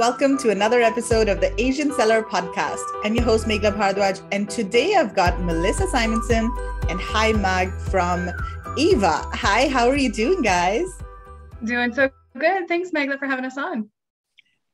Welcome to another episode of the Asian Seller Podcast. I'm your host, Meghla Bhardwaj, and today I've got Melissa Simonson and Hai Mag from Eva. Hi, how are you doing, guys? Doing so good. Thanks, Meghla, for having us on.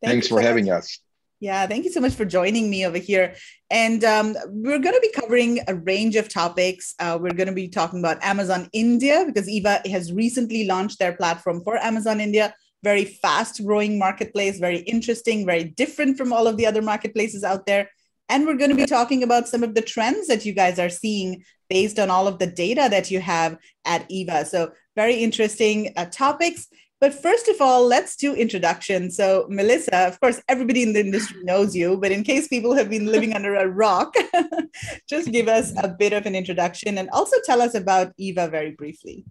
Thank Thanks for so having much. us. Yeah, thank you so much for joining me over here. And um, we're going to be covering a range of topics. Uh, we're going to be talking about Amazon India because Eva has recently launched their platform for Amazon India. Very fast growing marketplace, very interesting, very different from all of the other marketplaces out there. And we're going to be talking about some of the trends that you guys are seeing based on all of the data that you have at Eva. So, very interesting uh, topics. But first of all, let's do introduction. So, Melissa, of course, everybody in the industry knows you, but in case people have been living under a rock, just give us a bit of an introduction and also tell us about Eva very briefly.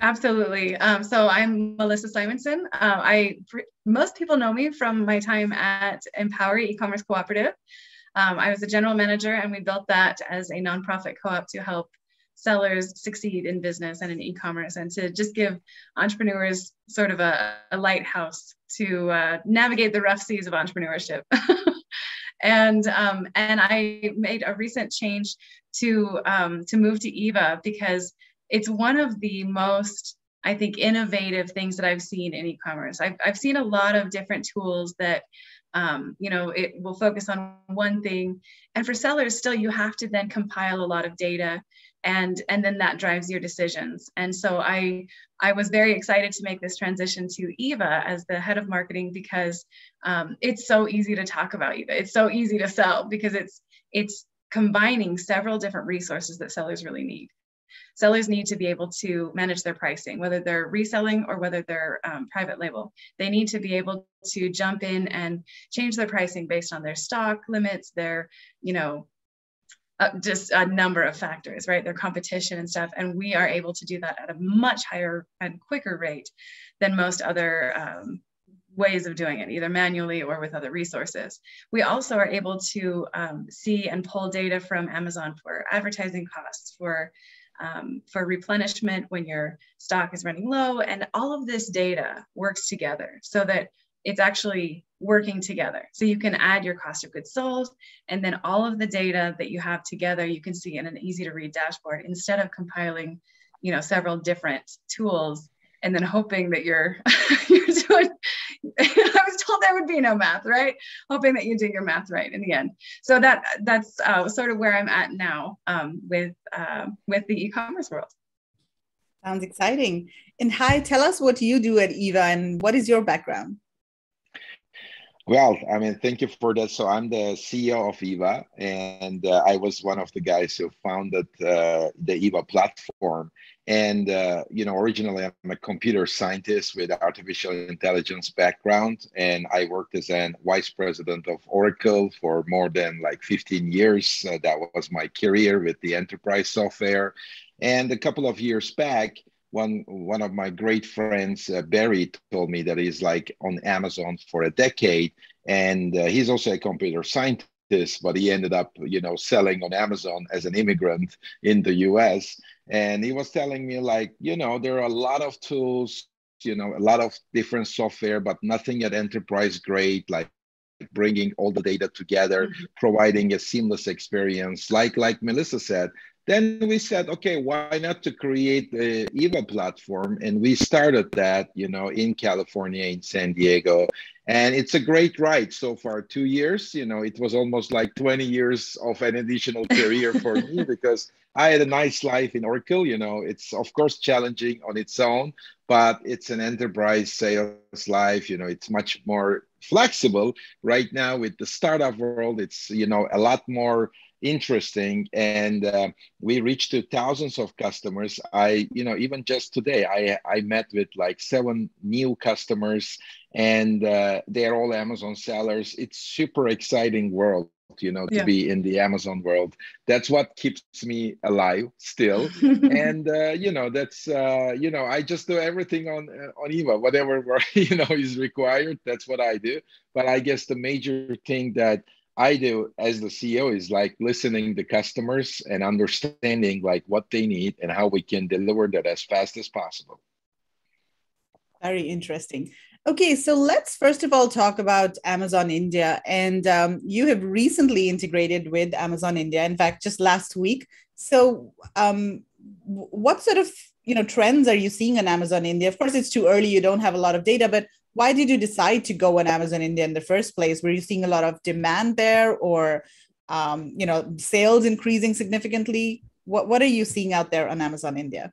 Absolutely. Um, so I'm Melissa Simonson. Uh, I most people know me from my time at Empowery E-commerce Cooperative. Um, I was a general manager, and we built that as a nonprofit co-op to help sellers succeed in business and in e-commerce and to just give entrepreneurs sort of a, a lighthouse to uh, navigate the rough seas of entrepreneurship and um, and i made a recent change to um, to move to eva because it's one of the most i think innovative things that i've seen in e-commerce. I've, I've seen a lot of different tools that um, you know it will focus on one thing. And for sellers still you have to then compile a lot of data and and then that drives your decisions. And so i i was very excited to make this transition to eva as the head of marketing because um, it's so easy to talk about eva. It's so easy to sell because it's it's combining several different resources that sellers really need sellers need to be able to manage their pricing whether they're reselling or whether they're um, private label they need to be able to jump in and change their pricing based on their stock limits their you know uh, just a number of factors, right? Their competition and stuff. And we are able to do that at a much higher and quicker rate than most other um, ways of doing it, either manually or with other resources. We also are able to um, see and pull data from Amazon for advertising costs, for um, for replenishment when your stock is running low, and all of this data works together so that it's actually working together. So you can add your cost of goods sold, and then all of the data that you have together, you can see in an easy to read dashboard instead of compiling, you know, several different tools and then hoping that you're you're doing. I was told there would be no math, right? Hoping that you do your math right in the end. So that that's uh, sort of where I'm at now um, with uh, with the e-commerce world. Sounds exciting. And Hai, tell us what you do at Eva and what is your background? Well, I mean, thank you for that. So I'm the CEO of Eva, and uh, I was one of the guys who founded uh, the Eva platform. And uh, you know, originally I'm a computer scientist with artificial intelligence background, and I worked as a vice president of Oracle for more than like 15 years. Uh, that was my career with the enterprise software. And a couple of years back, one one of my great friends uh, barry told me that he's like on amazon for a decade and uh, he's also a computer scientist but he ended up you know selling on amazon as an immigrant in the us and he was telling me like you know there are a lot of tools you know a lot of different software but nothing at enterprise grade like bringing all the data together mm-hmm. providing a seamless experience like like melissa said then we said, okay, why not to create the EVA platform? And we started that, you know, in California, in San Diego. And it's a great ride so far. Two years, you know, it was almost like 20 years of an additional career for me because I had a nice life in Oracle. You know, it's of course challenging on its own, but it's an enterprise sales life. You know, it's much more flexible right now with the startup world. It's, you know, a lot more interesting. And uh, we reached to thousands of customers. I you know even just today i i met with like seven new customers. And uh, they're all amazon sellers. It's super exciting world you know to be in the amazon world. That's what keeps me alive still. And uh, you know that's uh, you know i just do everything on uh, on eva. Whatever you know is required that's what i do. But i guess the major thing that I do as the CEO is like listening to customers and understanding like what they need and how we can deliver that as fast as possible. Very interesting. Okay, so let's first of all talk about Amazon India. And um, you have recently integrated with Amazon India, in fact, just last week. So, um, what sort of you know trends are you seeing on Amazon India? Of course, it's too early; you don't have a lot of data. But why did you decide to go on Amazon India in the first place? Were you seeing a lot of demand there, or um, you know, sales increasing significantly? What What are you seeing out there on Amazon India?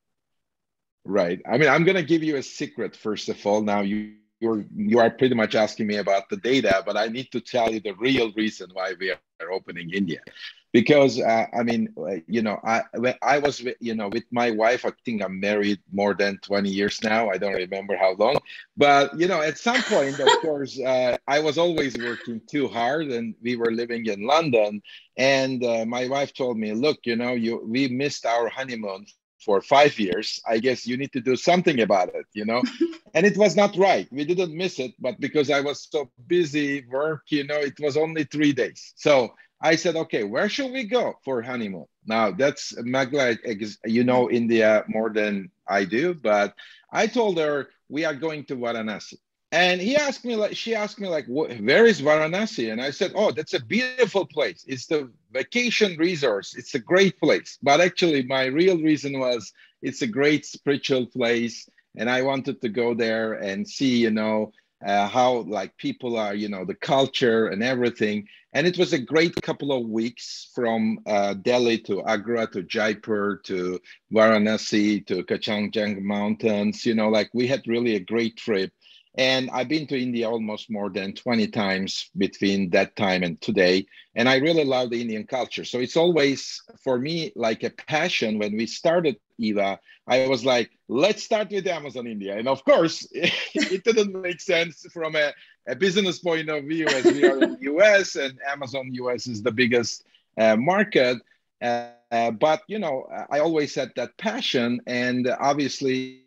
Right. I mean, I'm going to give you a secret first of all. Now you you're you are pretty much asking me about the data, but I need to tell you the real reason why we are opening India, because uh, I mean, uh, you know, I I was you know with my wife. I think I'm married more than 20 years now. I don't remember how long, but you know, at some point, of course, uh, I was always working too hard, and we were living in London, and uh, my wife told me, look, you know, you we missed our honeymoon for five years i guess you need to do something about it you know? And it was not right. We didn't miss it but because i was so busy work you know it was only three days. So i said okay where should we go for honeymoon? Now that's Meghla you know india more than i do but i told her we are going to varanasi and he asked me like she asked me like where is varanasi? And i said oh that's a beautiful place. It's the vacation resource. It's a great place. But actually my real reason was it's a great spiritual place and i wanted to go there and see you know uh, how like people are you know the culture and everything. And it was a great couple of weeks from uh, delhi to agra to jaipur to varanasi to kanchenjunga mountains you know like we had really a great trip and I've been to India almost more than 20 times between that time and today. And I really love the Indian culture. So it's always, for me, like a passion. When we started Eva, I was like, let's start with Amazon India. And of course, it, didn't make sense from a, a, business point of view as we are in the US and Amazon US is the biggest uh, market. Uh, uh, but, you know, I always had that passion. And obviously,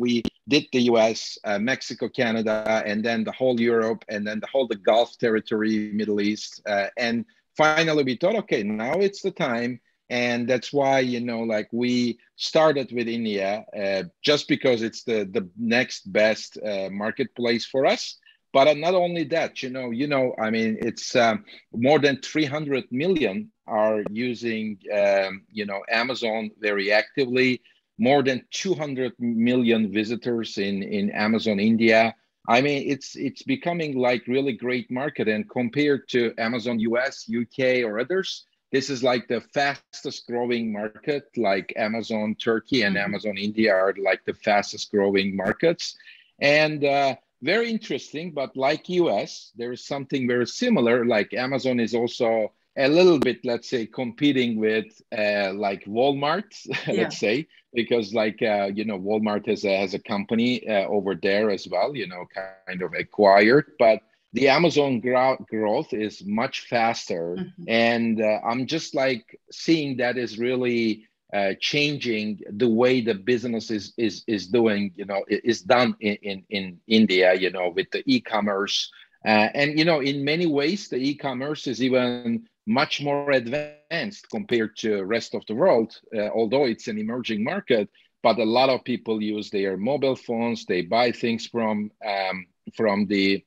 we did the US, uh, Mexico, Canada, and then the whole Europe, and then the whole the Gulf territory, Middle East. Uh, and finally, we thought, okay, now it's the time. And that's why, you know, like we started with India uh, just because it's the, the next best uh, marketplace for us. But not only that, you know, you know, I mean, it's um, more than 300 million are using, um, you know, Amazon very actively more than 200 million visitors in, in Amazon India. I mean, it's it's becoming like really great market. And compared to Amazon US, UK, or others, this is like the fastest growing market. Like Amazon Turkey and mm-hmm. Amazon India are like the fastest growing markets. And uh, very interesting, but like US, there is something very similar. Like Amazon is also a little bit, let's say, competing with uh, like Walmart, yeah. let's say, because like uh, you know, Walmart has a, has a company uh, over there as well, you know, kind of acquired, but the Amazon gro- growth is much faster, mm-hmm. and uh, I'm just like seeing that is really. Uh, changing the way the business is is is doing, you know, is done in, in in India, you know, with the e-commerce, uh, and you know, in many ways, the e-commerce is even much more advanced compared to rest of the world, uh, although it's an emerging market. But a lot of people use their mobile phones. They buy things from um, from the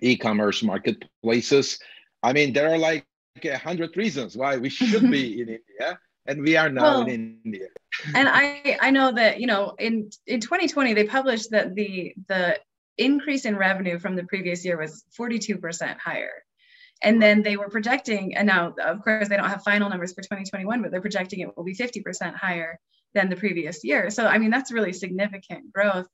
e-commerce marketplaces. I mean, there are like a hundred reasons why we should be in India, and we are now well, in India. and I I know that you know in in 2020 they published that the the increase in revenue from the previous year was 42% higher. And then they were projecting, and now, of course, they don't have final numbers for 2021, but they're projecting it will be 50% higher than the previous year. So, I mean, that's really significant growth.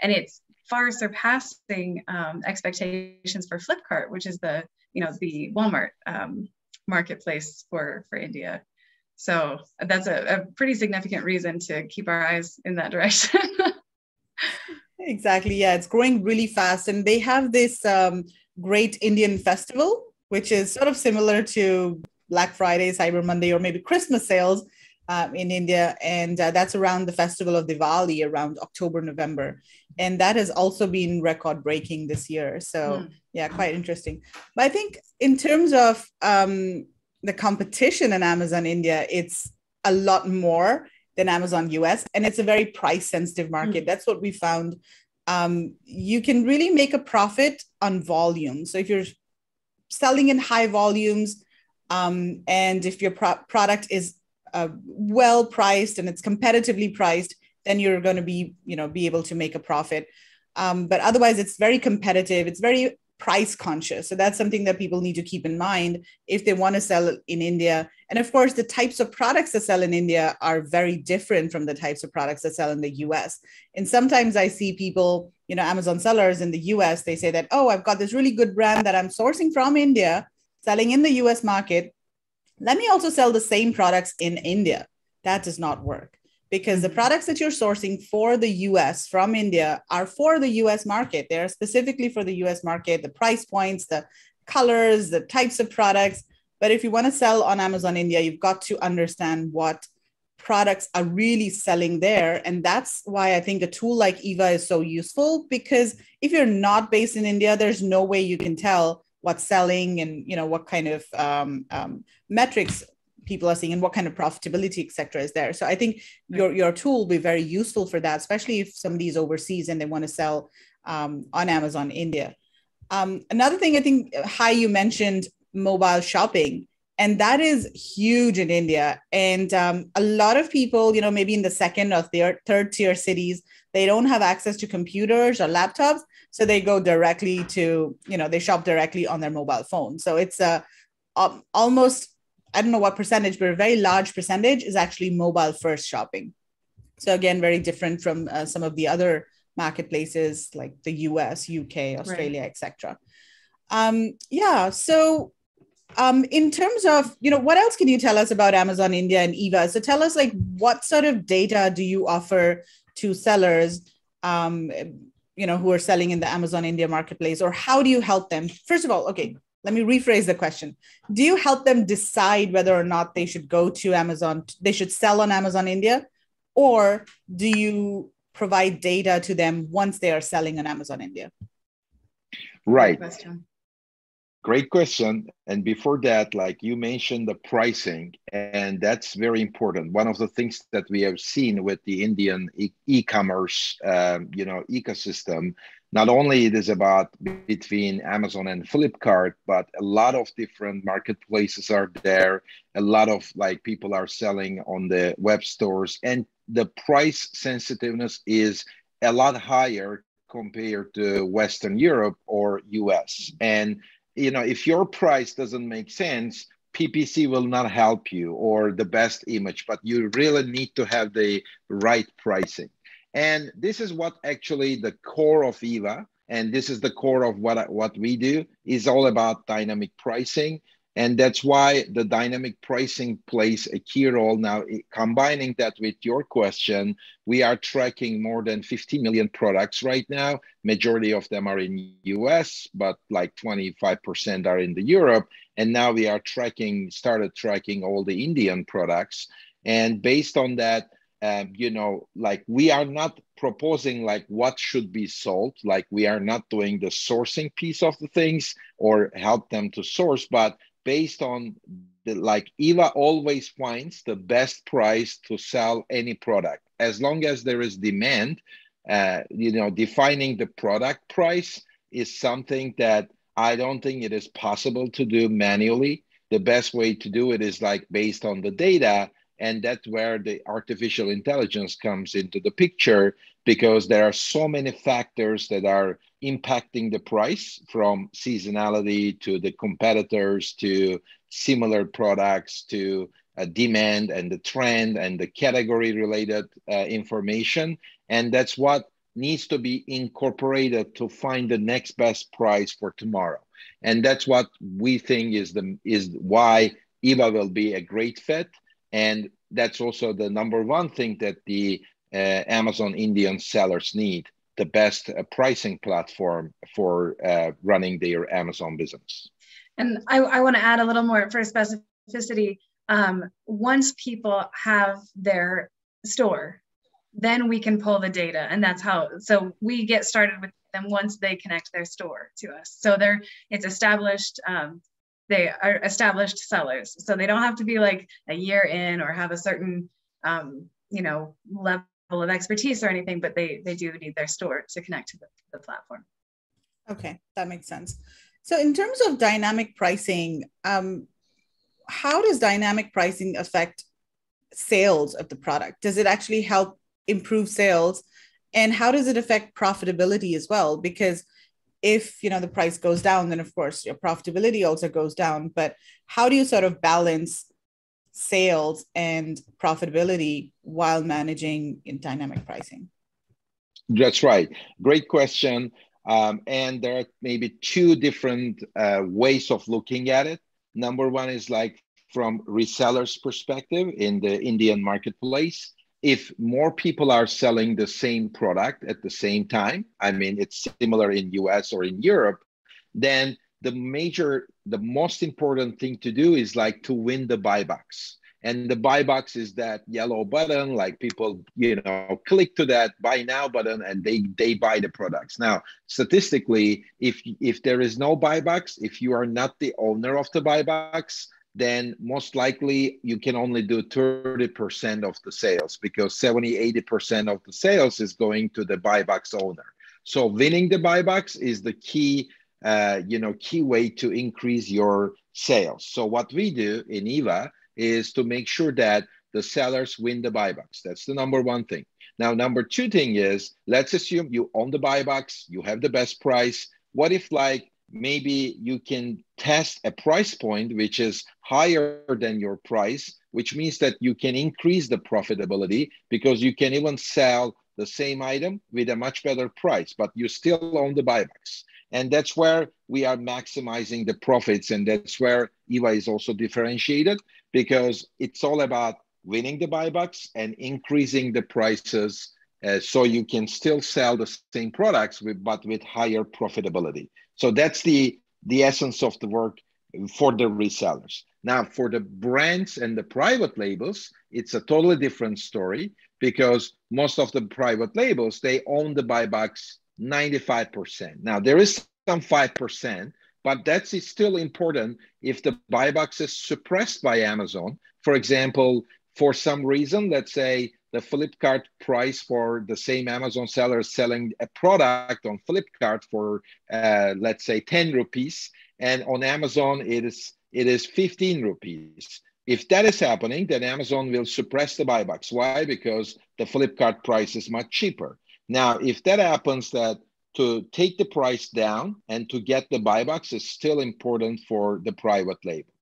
And it's far surpassing um, expectations for Flipkart, which is the, you know, the Walmart um, marketplace for, for India. So that's a, a pretty significant reason to keep our eyes in that direction. exactly. Yeah, it's growing really fast. And they have this um, great Indian festival which is sort of similar to Black Friday, Cyber Monday, or maybe Christmas sales um, in India. And uh, that's around the festival of Diwali around October, November. And that has also been record breaking this year. So, mm. yeah, quite interesting. But I think in terms of um, the competition in Amazon India, it's a lot more than Amazon US. And it's a very price sensitive market. Mm. That's what we found um, you can really make a profit on volume. So if you're selling in high volumes, um, and if your pro- product is uh, well priced and it's competitively priced, then you're going to be, you know, be able to make a profit. Um, but otherwise, it's very competitive. It's very price conscious. So that's something that people need to keep in mind if they want to sell in India. And of course, the types of products that sell in India are very different from the types of products that sell in the US. And sometimes I see people, you know, Amazon sellers in the US, they say that, oh, I've got this really good brand that I'm sourcing from India, selling in the US market. Let me also sell the same products in India. That does not work because the mm-hmm. products that you're sourcing for the US from India are for the US market. They're specifically for the US market, the price points, the colors, the types of products. But if you want to sell on Amazon India, you've got to understand what products are really selling there. And that's why I think a tool like Eva is so useful because if you're not based in India, there's no way you can tell what's selling and you know what kind of um, um, metrics people are seeing and what kind of profitability, et cetera, is there. So I think your, your tool will be very useful for that, especially if somebody is overseas and they want to sell um, on Amazon India. Um, another thing I think, Hai, you mentioned mobile shopping, and that is huge in India. And um, a lot of people, you know, maybe in the second or third, third tier cities, they don't have access to computers or laptops. So they go directly to, you know, they shop directly on their mobile phone. So it's a, um, almost I don't know what percentage, but a very large percentage is actually mobile first shopping. So again, very different from uh, some of the other marketplaces like the US, UK, Australia, right. etc. Um, yeah. So um, in terms of you know what else can you tell us about Amazon India and Eva? So tell us like what sort of data do you offer to sellers? Um, you know who are selling in the Amazon India marketplace, or how do you help them? First of all, okay, let me rephrase the question. Do you help them decide whether or not they should go to amazon they should sell on amazon india? Or do you provide data to them once they are selling on amazon india? Right. Question. Great question and before that like you mentioned the pricing and that's very important one of the things that we have seen with the indian e- commerce um, you know ecosystem not only it is about between Amazon and Flipkart, but a lot of different marketplaces are there. A lot of like people are selling on the web stores, and the price sensitiveness is a lot higher compared to Western Europe or US. And you know, if your price doesn't make sense, PPC will not help you or the best image, but you really need to have the right pricing. And this is what actually the core of Eva, and this is the core of what, what we do, is all about dynamic pricing. And that's why the dynamic pricing plays a key role. Now, combining that with your question, we are tracking more than 50 million products right now. Majority of them are in US, but like 25% are in the Europe. And now we are tracking, started tracking all the Indian products. And based on that, um, you know, like we are not proposing like what should be sold, like we are not doing the sourcing piece of the things or help them to source, but based on the like Eva always finds the best price to sell any product as long as there is demand. Uh, you know, defining the product price is something that I don't think it is possible to do manually. The best way to do it is like based on the data and that's where the artificial intelligence comes into the picture because there are so many factors that are impacting the price from seasonality to the competitors to similar products to uh, demand and the trend and the category related uh, information. And that's what needs to be incorporated to find the next best price for tomorrow. And that's what we think is the is why eva will be a great fit. And that's also the number one thing that the uh, Amazon Indian sellers need the best uh, pricing platform for uh, running their Amazon business. And I, I want to add a little more for specificity. Um, once people have their store, then we can pull the data, and that's how. So we get started with them once they connect their store to us. So they're it's established. Um, they are established sellers so they don't have to be like a year in or have a certain um, you know level of expertise or anything, but they they do need their store to connect to the, the platform. Okay, that makes sense. So in terms of dynamic pricing, um, how does dynamic pricing affect sales of the product? Does it actually help improve sales? And how does it affect profitability as well? Because if you know the price goes down, then of course your profitability also goes down. But how do you sort of balance sales and profitability while managing in dynamic pricing? That's right. Great question. Um, and there are maybe two different uh, ways of looking at it. Number one is like from resellers' perspective in the Indian marketplace. If more people are selling the same product at the same time, I mean it's similar in US or in Europe, then the major, the most important thing to do is like to win the buy box. And the buy box is that yellow button, like people, you know, click to that buy now button and they they buy the products. Now, statistically, if if there is no buy box, if you are not the owner of the buy box, then most likely you can only do 30% of the sales because 70, 80% of the sales is going to the buy box owner. So winning the buy box is the key, uh, you know, key way to increase your sales. So what we do in Eva is to make sure that the sellers win the buy box. That's the number one thing. Now, number two thing is let's assume you own the buy box, you have the best price. What if like maybe you can test a price point which is higher than your price, which means that you can increase the profitability because you can even sell the same item with a much better price, but you still own the buy box. And that's where we are maximizing the profits. And that's where EVA is also differentiated because it's all about winning the buy box and increasing the prices uh, so you can still sell the same products with, but with higher profitability. So that's the, the essence of the work for the resellers. Now, for the brands and the private labels, it's a totally different story because most of the private labels, they own the buy box 95%. Now, there is some 5%, but that's still important if the buy box is suppressed by Amazon. For example, for some reason, let's say the Flipkart price for the same Amazon seller selling a product on Flipkart for uh, let's say 10 rupees, and on Amazon it is it is 15 rupees. If that is happening, then Amazon will suppress the buy box. Why? Because the Flipkart price is much cheaper. Now, if that happens, that to take the price down and to get the buy box is still important for the private label.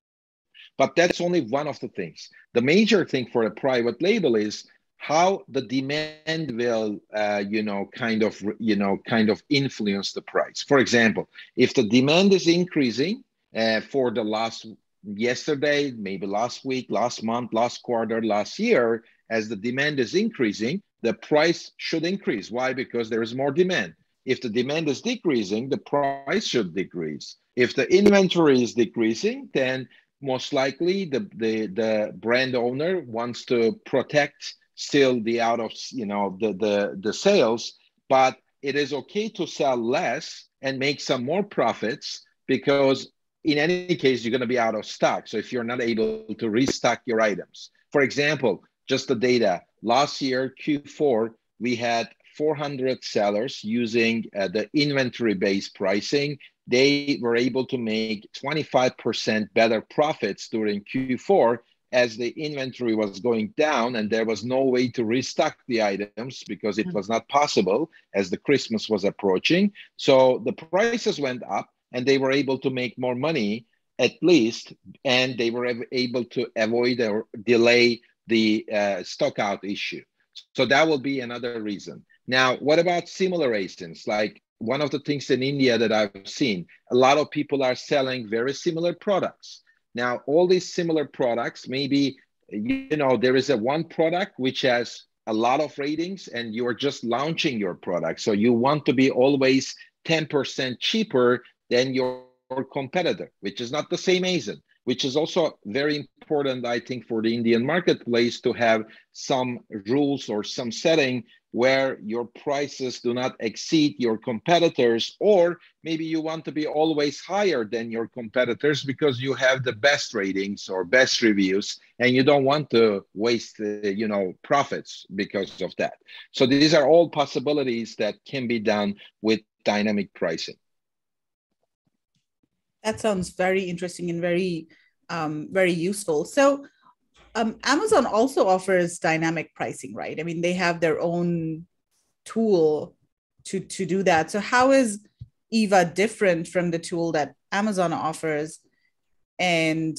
But that's only one of the things. The major thing for a private label is how the demand will, uh, you know, kind of, you know, kind of influence the price. For example, if the demand is increasing uh, for the last yesterday, maybe last week, last month, last quarter, last year, as the demand is increasing, the price should increase. Why? Because there is more demand. If the demand is decreasing, the price should decrease. If the inventory is decreasing, then most likely the, the, the brand owner wants to protect still the out of you know the, the the sales but it is okay to sell less and make some more profits because in any case you're going to be out of stock. So if you're not able to restock your items. For example just the data. Last year q4 we had 400 sellers using uh, the inventory based pricing. They were able to make 25% better profits during Q4 as the inventory was going down and there was no way to restock the items because it was not possible as the Christmas was approaching. So the prices went up and they were able to make more money at least, and they were able to avoid or delay the uh, stock out issue. So that will be another reason. Now, what about similar ASINs? Like one of the things in India that I've seen, a lot of people are selling very similar products. Now, all these similar products, maybe, you know, there is a one product which has a lot of ratings and you're just launching your product. So you want to be always 10% cheaper than your competitor, which is not the same ASIN which is also very important, I think, for the Indian marketplace to have some rules or some setting where your prices do not exceed your competitors, or maybe you want to be always higher than your competitors because you have the best ratings or best reviews, and you don't want to waste, uh, you know, profits because of that. So these are all possibilities that can be done with dynamic pricing. That sounds very interesting and very, um, very useful. So um, Amazon also offers dynamic pricing, right? I mean, they have their own tool to to do that. So how is Eva different from the tool that Amazon offers? And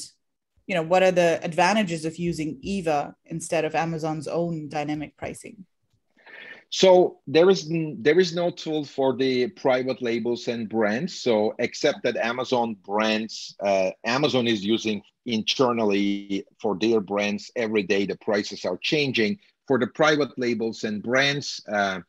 you know, what are the advantages of using Eva instead of Amazon's own dynamic pricing? So there is there is no tool for the private labels and brands. So except that Amazon brands, uh, Amazon is using internally for their brands every day. The prices are changing for the private labels and brands. Uh,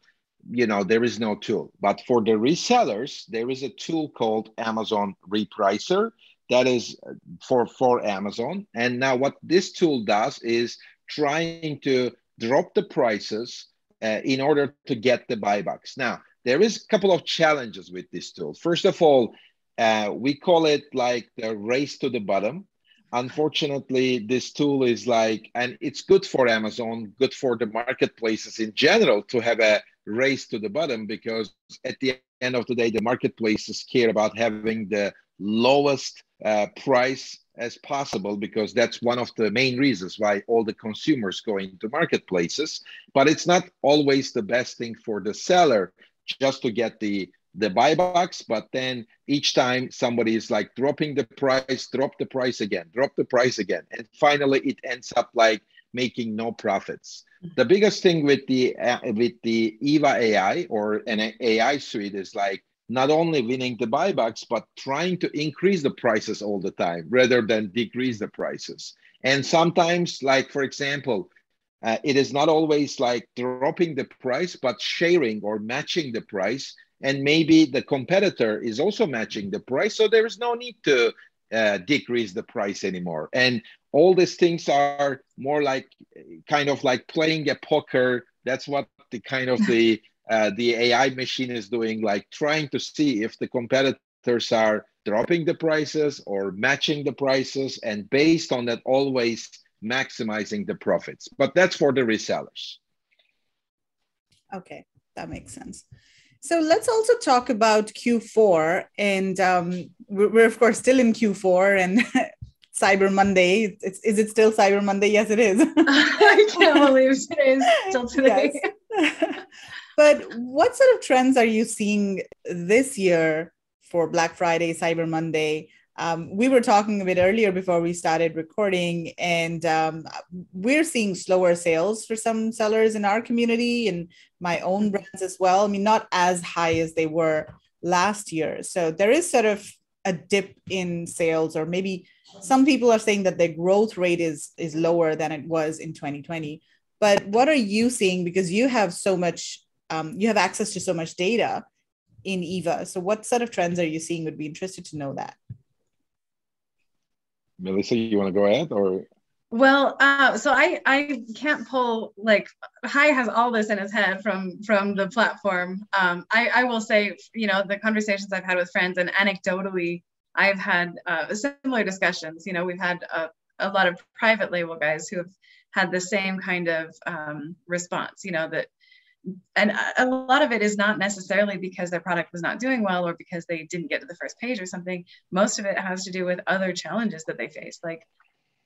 you know there is no tool, but for the resellers, there is a tool called Amazon Repricer that is for for Amazon. And now what this tool does is trying to drop the prices uh, in order to get the buy box. Now, there is a couple of challenges with this tool. First of all, uh, we call it like the race to the bottom. Unfortunately, this tool is like, and it's good for Amazon, good for the marketplaces in general to have a race to the bottom because at the end of the day, the marketplaces care about having the lowest uh, price as possible because that's one of the main reasons why all the consumers go into marketplaces. But it's not always the best thing for the seller just to get the the buy box but then each time somebody is like dropping the price drop the price again drop the price again and finally it ends up like making no profits the biggest thing with the uh, with the eva ai or an ai suite is like not only winning the buy box, but trying to increase the prices all the time rather than decrease the prices. And sometimes, like for example, uh, it is not always like dropping the price, but sharing or matching the price. And maybe the competitor is also matching the price. So there is no need to uh, decrease the price anymore. And all these things are more like kind of like playing a poker. That's what the kind of the uh, the AI machine is doing, like trying to see if the competitors are dropping the prices or matching the prices, and based on that, always maximizing the profits. But that's for the resellers. Okay, that makes sense. So let's also talk about Q4. And um, we're, of course, still in Q4 and Cyber Monday. It's, is it still Cyber Monday? Yes, it is. I can't believe it is still today. Yes. But what sort of trends are you seeing this year for Black Friday, Cyber Monday? Um, we were talking a bit earlier before we started recording, and um, we're seeing slower sales for some sellers in our community and my own brands as well. I mean, not as high as they were last year. So there is sort of a dip in sales, or maybe some people are saying that the growth rate is is lower than it was in 2020. But what are you seeing? Because you have so much um, you have access to so much data in Eva. So what sort of trends are you seeing? Would be interested to know that. Melissa, you want to go ahead or? Well, uh, so I I can't pull like Hai has all this in his head from from the platform. Um, I I will say you know the conversations I've had with friends and anecdotally I've had uh, similar discussions. You know we've had a, a lot of private label guys who have had the same kind of um, response. You know that and a lot of it is not necessarily because their product was not doing well or because they didn't get to the first page or something. Most of it has to do with other challenges that they face like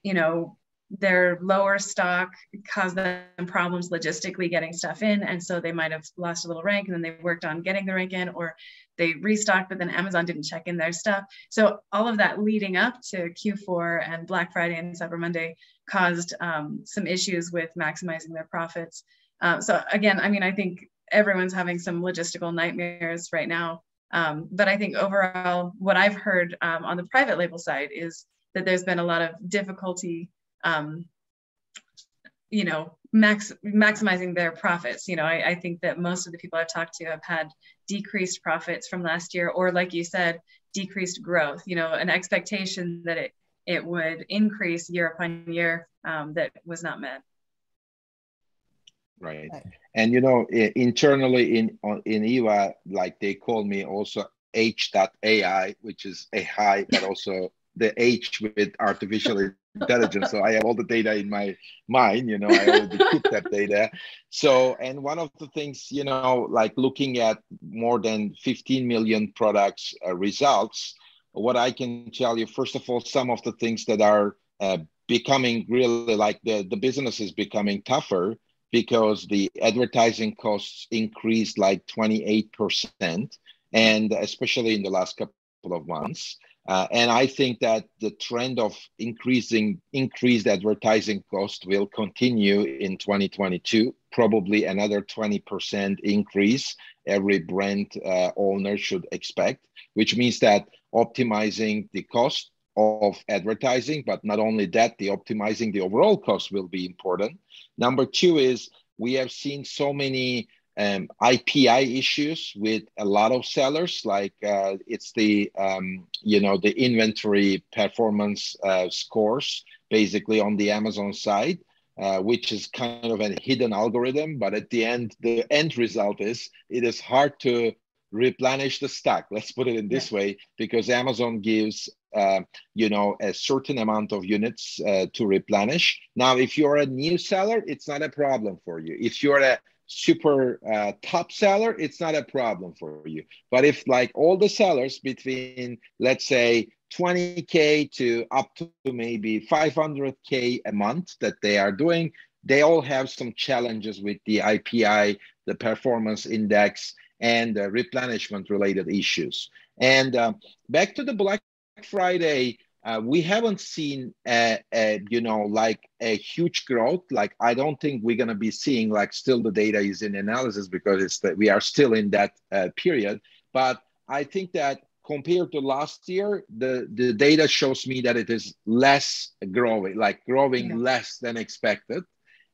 you know their lower stock caused them problems logistically getting stuff in and so they might have lost a little rank and then they worked on getting the rank in or they restocked but then amazon didn't check in their stuff. So all of that leading up to q4 and black friday and cyber monday caused um, some issues with maximizing their profits um, so again, I mean, I think everyone's having some logistical nightmares right now. Um, but I think overall, what I've heard um, on the private label side is that there's been a lot of difficulty, um, you know, max maximizing their profits. You know, I, I, think that most of the people I've talked to have had decreased profits from last year, or like you said, decreased growth. You know, an expectation that it it would increase year upon year um, that was not met. Right. And you know, internally in in Eva, like they call me also H.AI, which is AI, but also the H with artificial intelligence. So I have all the data in my mind, you know, I already keep that data. So, and one of the things, you know, like looking at more than 15 million products uh, results, what I can tell you, first of all, some of the things that are uh, becoming really like the, the business is becoming tougher because the advertising costs increased like 28%, and especially in the last couple of months. Uh, and I think that the trend of increasing increased advertising cost will continue in 2022. Probably another 20% increase. Every brand uh, owner should expect, which means that optimizing the cost of advertising, but not only that, the optimizing the overall cost will be important. Number two is we have seen so many um, IPI issues with a lot of sellers. Like uh, it's the um, you know the inventory performance uh, scores basically on the Amazon side, uh, which is kind of a hidden algorithm. But at the end, the end result is it is hard to replenish the stock. Let's put it in this yeah. way, because Amazon gives uh, you know a certain amount of units uh, to replenish. Now, if you're a new seller, it's not a problem for you. If you're a super uh, top seller, it's not a problem for you. But if like all the sellers between, let's say, 20K to up to maybe 500K a month that they are doing, they all have some challenges with the IPI, the performance index, and the replenishment related issues. And uh, back to the Black Friday uh, we haven't seen a, a, you know like a huge growth. Like i don't think we're going to be seeing like still the data is in analysis because it's that we are still in that uh, period. But i think that compared to last year the the data shows me that it is less growing like growing yeah. less than expected.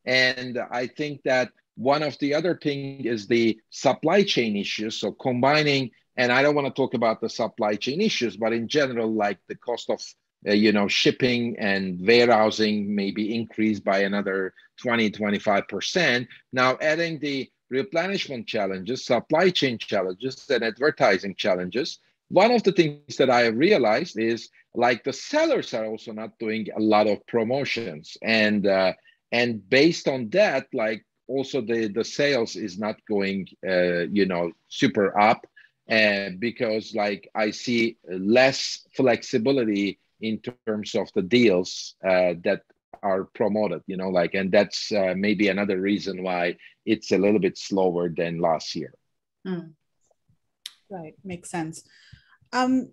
And i think that one of the other thing is the supply chain issues. So combining and i don't want to talk about the supply chain issues but in general like the cost of uh, you know, shipping and warehousing maybe increased by another 20, 25%. Now adding the replenishment challenges, supply chain challenges, and advertising challenges. One of the things that I have realized is like the sellers are also not doing a lot of promotions, and uh, and based on that, like also the the sales is not going, uh, you know, super up, and because like I see less flexibility in terms of the deals uh, that are promoted you know like and that's uh, maybe another reason why it's a little bit slower than last year. Mm. right. Makes sense. Um,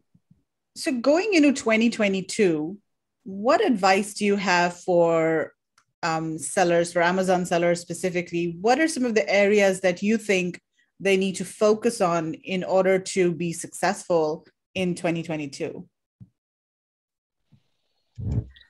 so going into 2022 what advice do you have for um, sellers for amazon sellers specifically? What are some of the areas that you think they need to focus on in order to be successful in 2022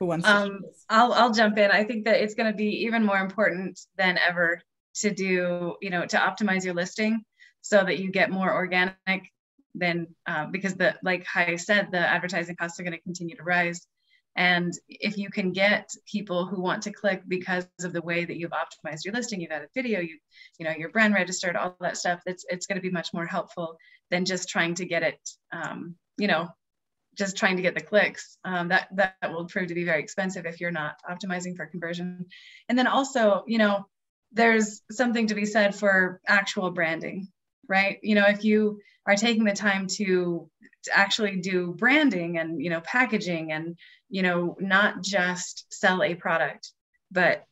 who wants to um, I'll, I'll jump in. I think that it's going to be even more important than ever to do, you know, to optimize your listing so that you get more organic than uh, because the, like I said, the advertising costs are going to continue to rise. And if you can get people who want to click because of the way that you've optimized your listing, you've added video, you, you know, your brand registered, all that stuff, it's, it's going to be much more helpful than just trying to get it, um, you know, just trying to get the clicks. Um, that that will prove to be very expensive if you're not optimizing for conversion. And then also you know there's something to be said for actual branding right? You know if you are taking the time to, to actually do branding and you know packaging and you know not just sell a product but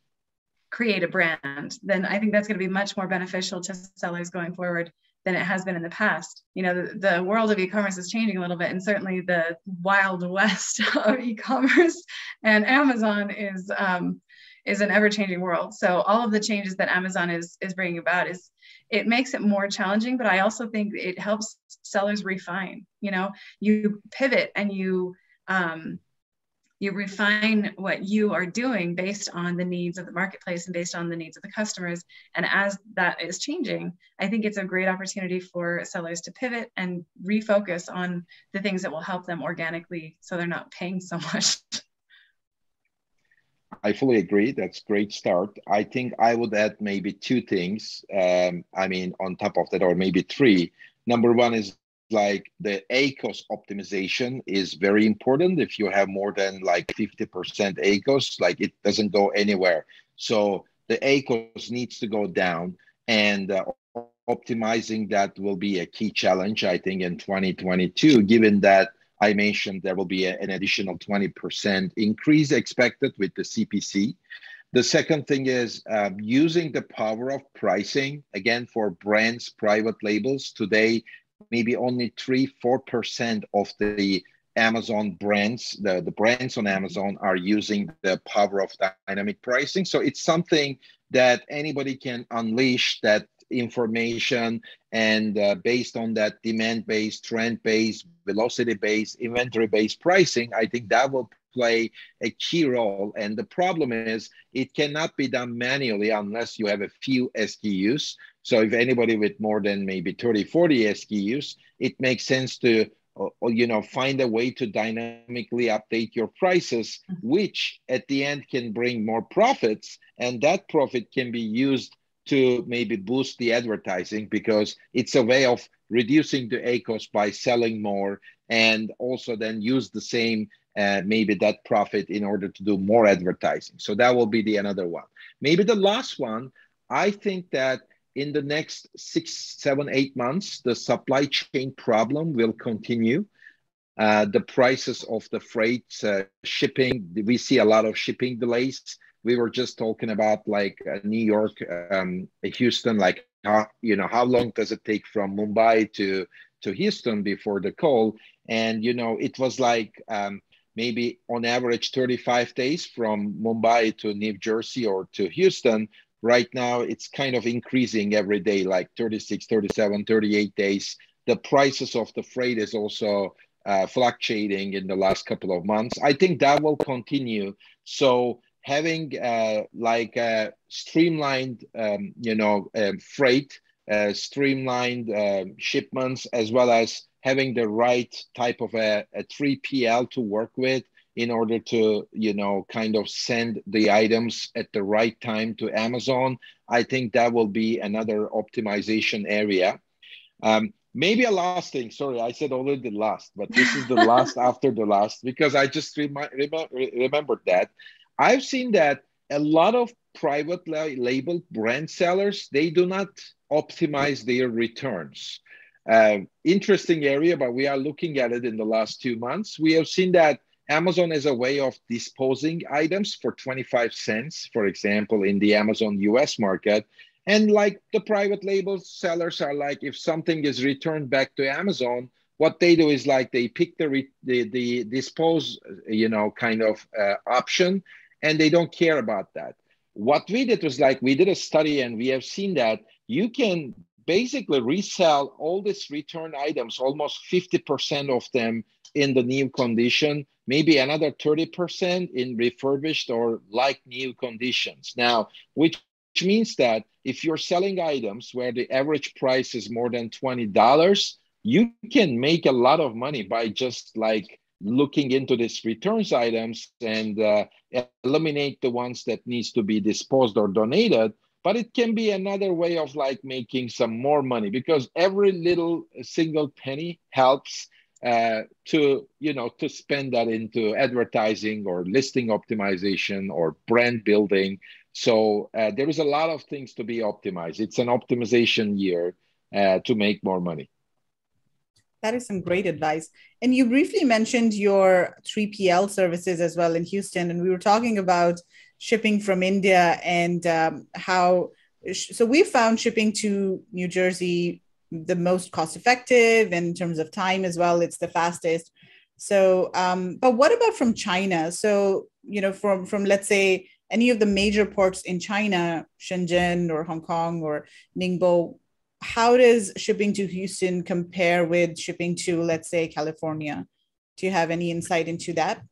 create a brand then i think that's going to be much more beneficial to sellers going forward than it has been in the past. You know, the, the world of e-commerce is changing a little bit, and certainly the wild west of e-commerce and Amazon is um, is an ever-changing world. So all of the changes that Amazon is is bringing about is it makes it more challenging, but I also think it helps sellers refine. You know, you pivot and you um, you refine what you are doing based on the needs of the marketplace and based on the needs of the customers. And as that is changing, I think it's a great opportunity for sellers to pivot and refocus on the things that will help them organically so they're not paying so much. I fully agree. That's great start. I think I would add maybe two things. Um, I mean, on top of that, or maybe three. Number one is like the ACOS optimization is very important. If you have more than like 50% ACOS, like it doesn't go anywhere. So the ACOS needs to go down and uh, optimizing that will be a key challenge, I think, in 2022, given that I mentioned there will be a, an additional 20% increase expected with the CPC. The second thing is um, using the power of pricing, again, for brands, private labels. Today, maybe only 3 4% of the Amazon brands, the, the brands on Amazon are using the power of dynamic pricing. So it's something that anybody can unleash that information and uh, based on that demand based, trend based, velocity based, inventory based pricing, I think that will play a key role. And the problem is it cannot be done manually unless you have a few SKUs. So if anybody with more than maybe 30, 40 SKUs, it makes sense to or, or, you know find a way to dynamically update your prices mm-hmm. which at the end can bring more profits and that profit can be used to maybe boost the advertising because it's a way of reducing the ACOS by selling more and also then use the same uh, maybe that profit in order to do more advertising. So that will be the another one. Maybe the last one, I think that in the next six, seven, eight months, the supply chain problem will continue. Uh, the prices of the freight, uh, shipping, we see a lot of shipping delays we were just talking about like uh, New York, um, Houston, like how, you know how long does it take from Mumbai to to Houston before the call, and you know it was like um, maybe on average 35 days from Mumbai to New Jersey or to Houston. Right now it's kind of increasing every day, like 36, 37, 38 days. The prices of the freight is also uh, fluctuating in the last couple of months. I think that will continue. So having uh, like uh, streamlined, um, you know, uh, freight, uh, streamlined um, shipments, as well as having the right type of a, a 3PL to work with in order to, you know, kind of send the items at the right time to Amazon. I think that will be another optimization area. Um, maybe a last thing sorry i said already the last but this is the last after the last because i just rem- rem- remembered that I've seen that a lot of private label brand sellers they do not optimize their returns. Uh, interesting area, but we are looking at it in the last two months. We have seen that Amazon is a way of disposing items for 25 cents, for example, in the Amazon US market. And like the private label sellers are like, if something is returned back to Amazon, what they do is like they pick the the, the dispose, you know, kind of uh, option, and they don't care about that. What we did was like we did a study and we have seen that you can basically resell all these return items, almost 50% of them in the new condition, maybe another 30% in refurbished or like new conditions. Now, which which means that if you're selling items where the average price is more than $20, you can make a lot of money by just like looking into these returns items and uh, eliminate the ones that needs to be disposed or donated. But it can be another way of like making some more money because every little single penny helps uh, to you know to spend that into advertising or listing optimization or brand building. So uh, there is a lot of things to be optimized. It's an optimization year uh, to make more money that is some great advice. And you briefly mentioned your 3PL services as well in Houston. And we were talking about shipping from India and um, how. So we found shipping to New Jersey the most cost effective in terms of time as well. It's the fastest. So, um, but what about from China? So, you know, from from let's say any of the major ports in China, Shenzhen or Hong Kong or Ningbo, how does shipping to Houston compare with shipping to, let's say, California? Do you have any insight into that?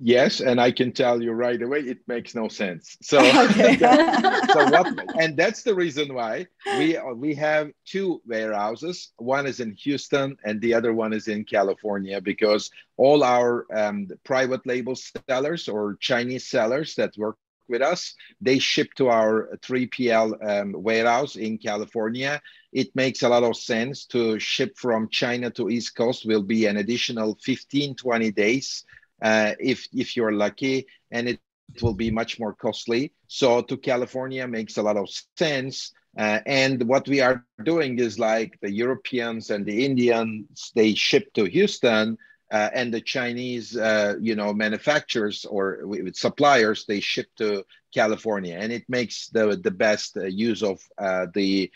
Yes, and I can tell you right away it makes no sense. So, so what? And that's the reason why we we have two warehouses. One is in Houston, and the other one is in California, because all our um, private label sellers or Chinese sellers that work with us, they ship to our 3PL um, warehouse in California. It makes a lot of sense to ship from China to East Coast. Will be an additional 15, 20 days uh, if if you're lucky, and it, will be much more costly. So to California makes a lot of sense. Uh, and what we are doing is like the Europeans and the Indians, they ship to Houston, uh, and the Chinese, uh, you know, manufacturers or suppliers, they ship to California, and it makes the the best uh, use of uh, the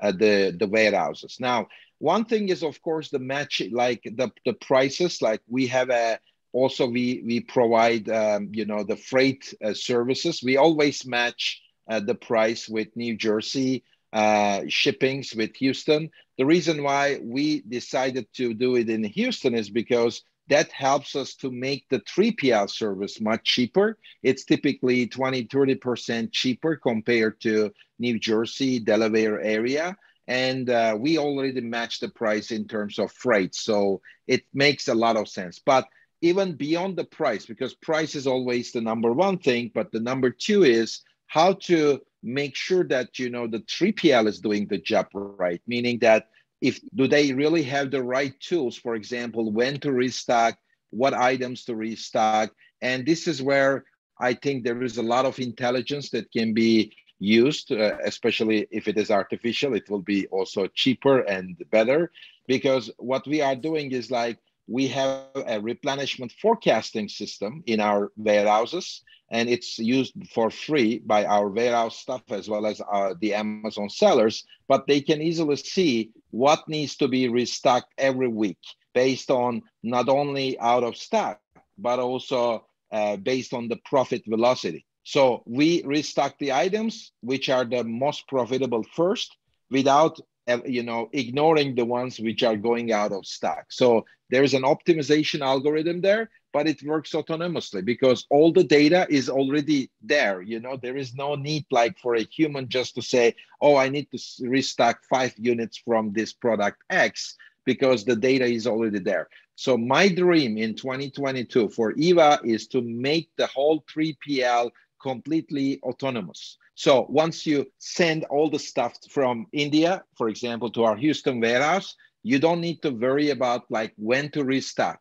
the the warehouses. Now, one thing is of course the match, like the the prices. Like we have a also we we provide um, you know the freight uh, services we always match uh, the price with new jersey uh, shippings with houston. The reason why we decided to do it in houston is because that helps us to make the 3pl service much cheaper. It's typically 20 30% cheaper compared to new jersey delaware area. And uh, we already match the price in terms of freight so it makes a lot of sense. But even beyond the price, because price is always the number one thing, but the number two is how to make sure that you know the 3PL is doing the job right, meaning that if do they really have the right tools, for example, when to restock, what items to restock, and this is where I think there is a lot of intelligence that can be used, uh, especially if it is artificial. It will be also cheaper and better because what we are doing is like we have a replenishment forecasting system in our warehouses and it's used for free by our warehouse staff as well as uh, the amazon sellers but they can easily see what needs to be restocked every week based on not only out of stock but also uh, based on the profit velocity. So we restock the items which are the most profitable first without you know ignoring the ones which are going out of stock. So there's an optimization algorithm there but it works autonomously because all the data is already there you know? There is no need like for a human just to say oh i need to restock five units from this product x because the data is already there. So my dream in 2022 for eva is to make the whole 3pl completely autonomous so once you send all the stuff from India, for example, to our Houston warehouse, you don't need to worry about like when to restock.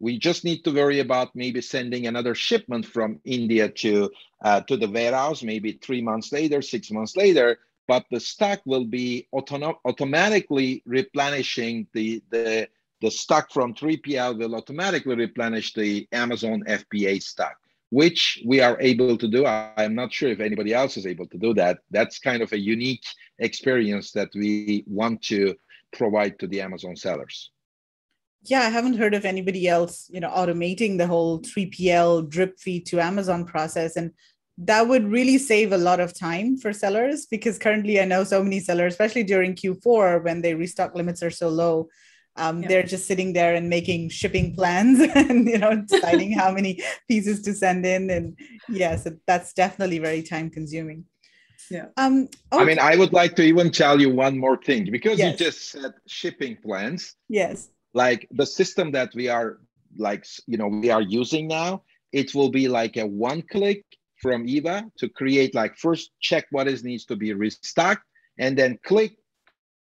We just need to worry about maybe sending another shipment from India to uh, to the warehouse, maybe three months later, six months later. But the stock will be auto- automatically replenishing the the the stock from 3PL will automatically replenish the Amazon FBA stock which we are able to do. I'm not sure if anybody else is able to do that. That's kind of a unique experience that we want to provide to the Amazon sellers. Yeah, I haven't heard of anybody else, you know, automating the whole 3PL drip feed to Amazon process. And that would really save a lot of time for sellers because currently I know so many sellers, especially during Q4 when they restock limits are so low, um, they're just sitting there and making shipping plans and you know deciding how many pieces to send in and yes yeah, so that's definitely very time consuming yeah um okay. i mean i would like to even tell you one more thing because yes. you just said shipping plans yes like the system that we are like you know we are using now it will be like a one click from eva to create like first check what is needs to be restocked and then click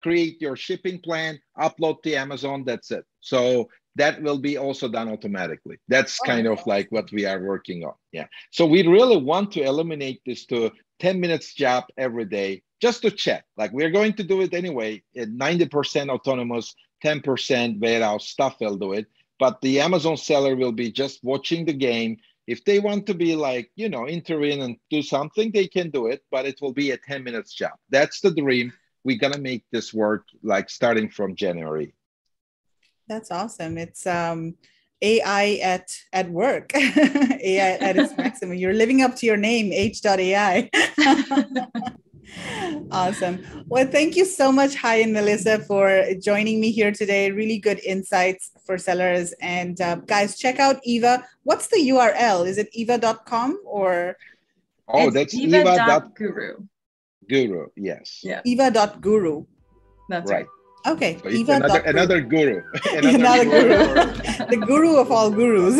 create your shipping plan, upload to Amazon, that's it. So that will be also done automatically. That's oh, kind of like what we are working on. Yeah. So we really want to eliminate this to 10 minutes job every day just to check. Like we're going to do it anyway. 90% autonomous, 10% warehouse stuff will do it. But the Amazon seller will be just watching the game. If they want to be like, you know, intervene and do something, they can do it, but it will be a 10 minutes job. That's the dream we're gonna make this work like starting from January. That's awesome. It's um, AI at at work, AI at its maximum. You're living up to your name, H.AI. awesome. Well, thank you so much, Hai and Melissa, for joining me here today. Really good insights for sellers. And uh, guys, check out Eva. What's the URL? Is it eva.com or? Oh, that's eva.guru. Guru, yes. Yeah. Eva.guru. That's right. Okay. So Eva another, another guru. another, another guru. the guru of all gurus.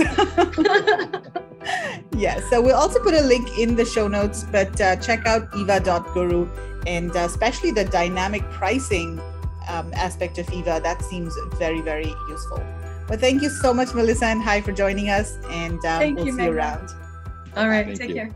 yes. So we'll also put a link in the show notes, but uh, check out eva.guru and uh, especially the dynamic pricing um, aspect of Eva. That seems very, very useful. But thank you so much, Melissa and Hai for joining us. And um, we'll you, see you around. All right. Thank take you. care.